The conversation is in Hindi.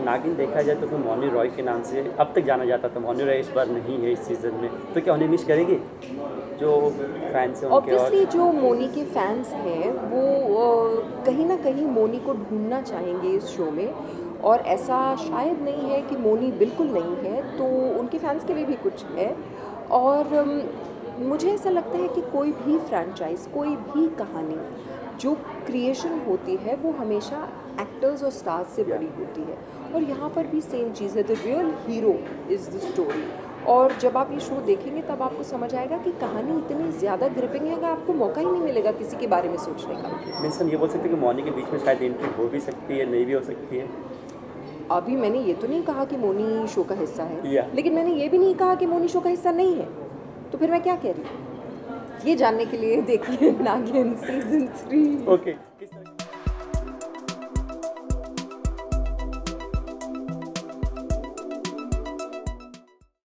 नागिन देखा जाए तो फिर मोनी रॉय के नाम से अब तक जाना जाता था। मोनी रॉय इस बार नहीं है इस सीज़न में। तो क्या उन्हें मिस करेंगे? जो फैंस हैं उनके और ऑब्वियसली जो मोनी के फैंस हैं वो कहीं ना कहीं मोनी को ढूंढना चाहेंगे इस शो में। और ऐसा शायद नहीं है कि मोनी बिल्कुल नहीं है तो उनके फैंस के लिए भी कुछ है। और मुझे ऐसा लगता है कि कोई भी फ्रेंचाइज कोई भी कहानी जो क्रिएशन होती है वो हमेशा एक्टर्स और स्टार्स से बड़ी होती है। और यहाँ पर भी सेम चीज़ है the real hero is the story और जब आप ये शो देखेंगे तब आपको समझ आएगा कि कहानी इतनी ज़्यादा ग्रिपिंग है कि आपको मौका ही नहीं मिलेगा किसी के बारे में सोचने का। मीन्स हम ये बोल सकते हैं कि मोनी के बीच में शायद एंट्री हो भी सकती है नहीं भी हो सकती है? अभी मैंने ये तो नहीं कहा कि मोनी शो का हिस्सा है Yeah. लेकिन मैंने ये भी नहीं कहा कि मोनी शो का हिस्सा नहीं है। तो फिर मैं क्या कह रही हूँ? ये जानने के लिए देखिए नागिन सीज़न थ्री ओके